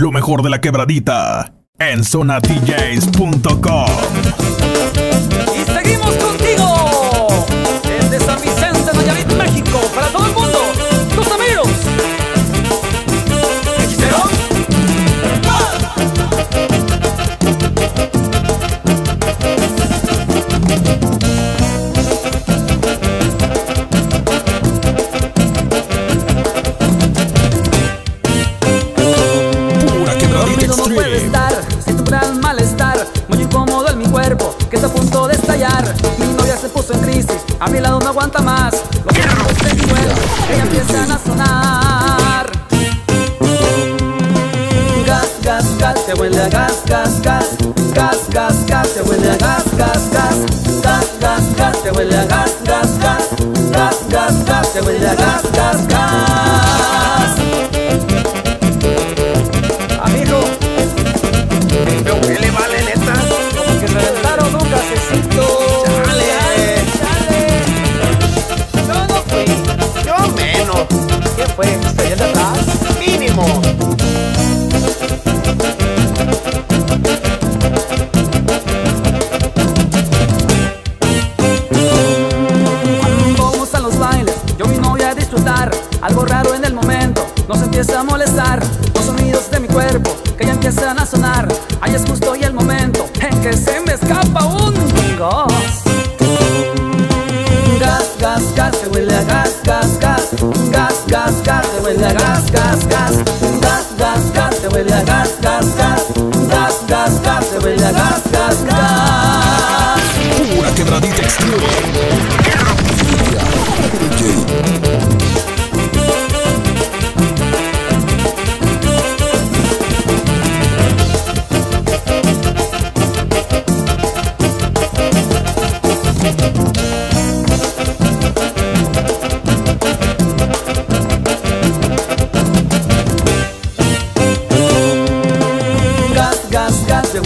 Lo mejor de la quebradita en zonadjs.com. crisis, a mi lado no aguanta más. Los ojos de cuerpo, ella empiezan a sonar. Gas, gas, gas, te huele a gas, gas, gas. Gas, gas, gas, te huele a gas, gas, gas. Gas, gas, gas, te huele a gas, gas, gas. Gas, gas, gas, te huele a gas, gas, gas. Yo mi novia a disfrutar. Algo raro en el momento, nos empieza a molestar. Los sonidos de mi cuerpo que ya empiezan a sonar. Ahí es justo y el momento en que se me escapa un gas. Gas, gas, gas, se huele a gas, gas, gas. Gas, gas, gas, se huele a gas, gas, gas. Gas, gas, gas, se huele a gas, gas, gas. Gas, gas, gas, se huele a gas.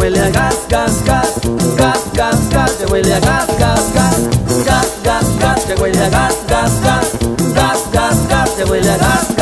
Huele a gas, gas, gas. Gas, gas, gas, se huele a gas, gas, gas. Gas, gas, gas, se huele a gas, gas, gas. Gas, gas, gas, se huele a gas,